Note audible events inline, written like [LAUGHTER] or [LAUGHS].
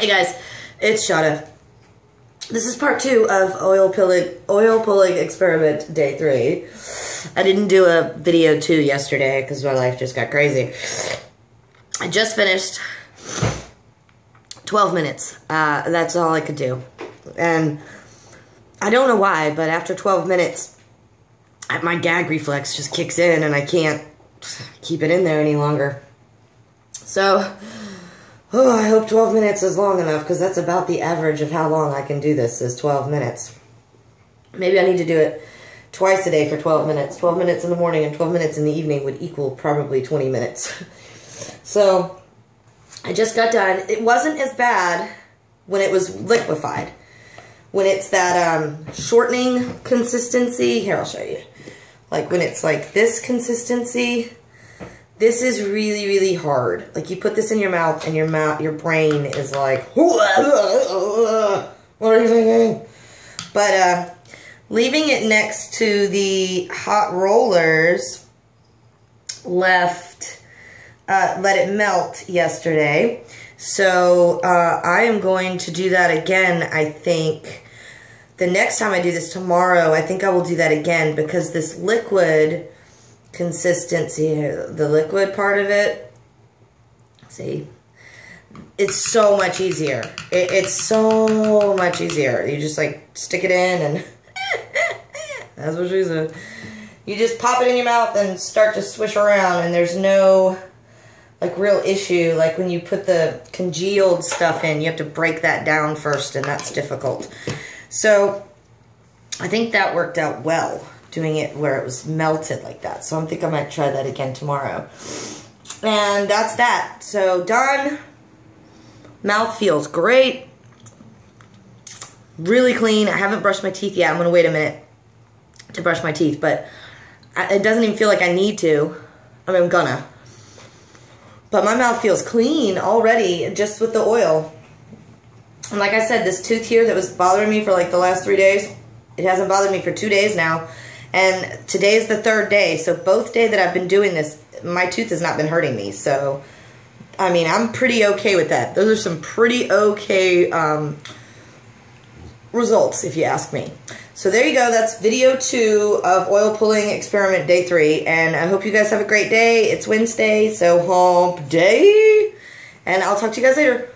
Hey guys, it's Shada. This is part two of oil pulling, oil pulling experiment day three. I didn't do a video two yesterday because my life just got crazy. I just finished 12 minutes. Uh, that's all I could do. And I don't know why, but after 12 minutes, my gag reflex just kicks in and I can't keep it in there any longer. So, Oh, I hope 12 minutes is long enough because that's about the average of how long I can do this is 12 minutes. Maybe I need to do it twice a day for 12 minutes. 12 minutes in the morning and 12 minutes in the evening would equal probably 20 minutes. [LAUGHS] so, I just got done. It wasn't as bad when it was liquefied. When it's that um, shortening consistency, here I'll show you. Like when it's like this consistency, this is really, really hard. Like you put this in your mouth and your mouth, your brain is like, [LAUGHS] what are you thinking? But uh, leaving it next to the hot rollers left, uh, let it melt yesterday. So uh, I am going to do that again, I think. The next time I do this tomorrow, I think I will do that again because this liquid consistency, the liquid part of it, see, it's so much easier. It, it's so much easier. You just like stick it in and [LAUGHS] that's what she said. You just pop it in your mouth and start to swish around and there's no like real issue. Like when you put the congealed stuff in, you have to break that down first and that's difficult. So I think that worked out well doing it where it was melted like that. So I think I might try that again tomorrow. And that's that. So done. Mouth feels great. Really clean. I haven't brushed my teeth yet. I'm going to wait a minute to brush my teeth. But it doesn't even feel like I need to. I mean, I'm gonna. But my mouth feels clean already just with the oil. And like I said, this tooth here that was bothering me for like the last three days, it hasn't bothered me for two days now. And today is the third day, so both day that I've been doing this, my tooth has not been hurting me. So, I mean, I'm pretty okay with that. Those are some pretty okay um, results, if you ask me. So there you go. That's video two of oil pulling experiment day three. And I hope you guys have a great day. It's Wednesday, so hump day. And I'll talk to you guys later.